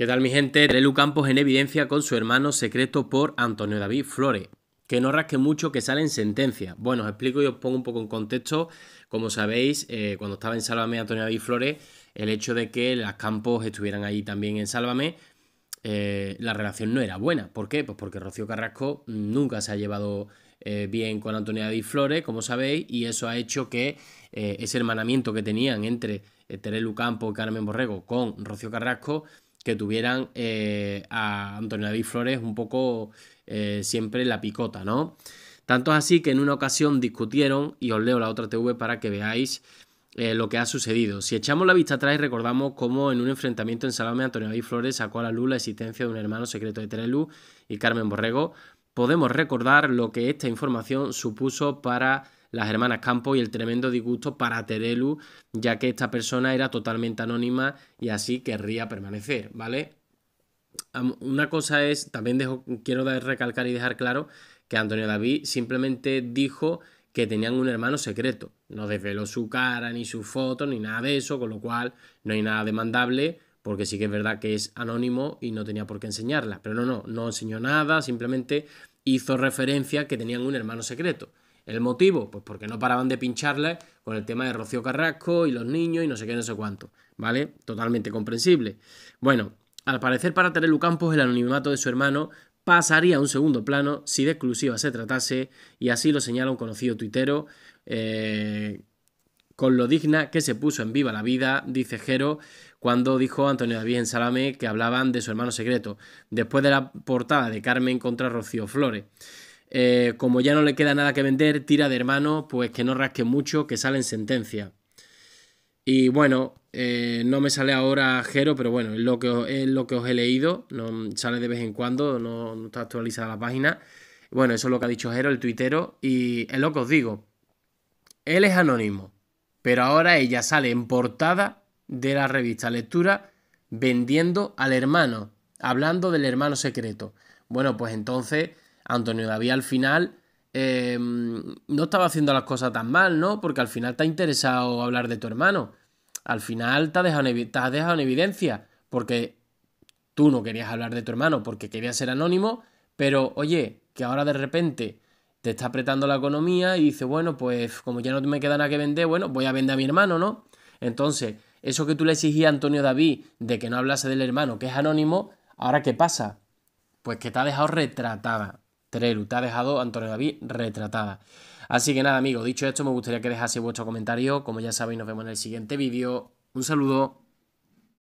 ¿Qué tal mi gente? Terelu Campos en evidencia con su hermano secreto por Antonio David Flores. Que no rasque mucho que sale en sentencia. Bueno, os explico y os pongo un poco en contexto. Como sabéis, eh, cuando estaba en Sálvame Antonio David Flores, el hecho de que las Campos estuvieran ahí también en Sálvame, eh, la relación no era buena. ¿Por qué? Pues porque Rocío Carrasco nunca se ha llevado eh, bien con Antonio David Flores, como sabéis, y eso ha hecho que ese hermanamiento que tenían entre Terelu Campos y Carmen Borrego con Rocío Carrasco que tuvieran eh, a Antonio David Flores un poco eh, siempre la picota, ¿no? Tanto es así que en una ocasión discutieron, y os leo la otra TV para que veáis eh, lo que ha sucedido. Si echamos la vista atrás recordamos cómo en un enfrentamiento en Salame Antonio David Flores sacó a la luz la existencia de un hermano secreto de Terelu y Carmen Borrego, podemos recordar lo que esta información supuso para las hermanas Campos y el tremendo disgusto para Terelu, ya que esta persona era totalmente anónima y así querría permanecer, ¿vale? Una cosa es, también dejo, quiero recalcar y dejar claro que Antonio David simplemente dijo que tenían un hermano secreto. No desveló su cara, ni su foto, ni nada de eso, con lo cual no hay nada demandable, porque sí que es verdad que es anónimo y no tenía por qué enseñarla. Pero no, no, no enseñó nada, simplemente hizo referencia que tenían un hermano secreto. ¿El motivo? Pues porque no paraban de pincharle con el tema de Rocío Carrasco y los niños y no sé qué, no sé cuánto. ¿Vale? Totalmente comprensible. Bueno, al parecer para Terelu Campos el anonimato de su hermano pasaría a un segundo plano si de exclusiva se tratase y así lo señala un conocido tuitero eh, con lo digna que se puso en viva la vida, dice Jero, cuando dijo Antonio David en Salame que hablaban de su hermano secreto, después de la portada de Carmen contra Rocío Flores. Eh, como ya no le queda nada que vender, tira de hermano, pues que no rasque mucho, que sale en sentencia. Y bueno, eh, no me sale ahora Jero, pero bueno, es lo que, es lo que os he leído, no, sale de vez en cuando, no, está actualizada la página. Bueno, eso es lo que ha dicho Jero, el tuitero, y es lo que os digo. Él es anónimo, pero ahora ella sale en portada de la revista Lectura vendiendo al hermano, hablando del hermano secreto. Bueno, pues entonces Antonio David al final em, no estaba haciendo las cosas tan mal, ¿no? Porque al final te ha interesado hablar de tu hermano. Al final te has dejado, dejado en evidencia, porque tú no querías hablar de tu hermano porque querías ser anónimo, pero oye, que ahora de repente te está apretando la economía y dices, bueno, pues como ya no me queda nada que vender, bueno, voy a vender a mi hermano, ¿no? Entonces, eso que tú le exigías a Antonio David de que no hablase del hermano, que es anónimo, ¿ahora qué pasa? Pues que te ha dejado retratada. Trelu, te ha dejado Antonio David retratada. Así que nada, amigo, dicho esto, me gustaría que dejase vuestro comentario. Como ya sabéis, nos vemos en el siguiente vídeo. Un saludo.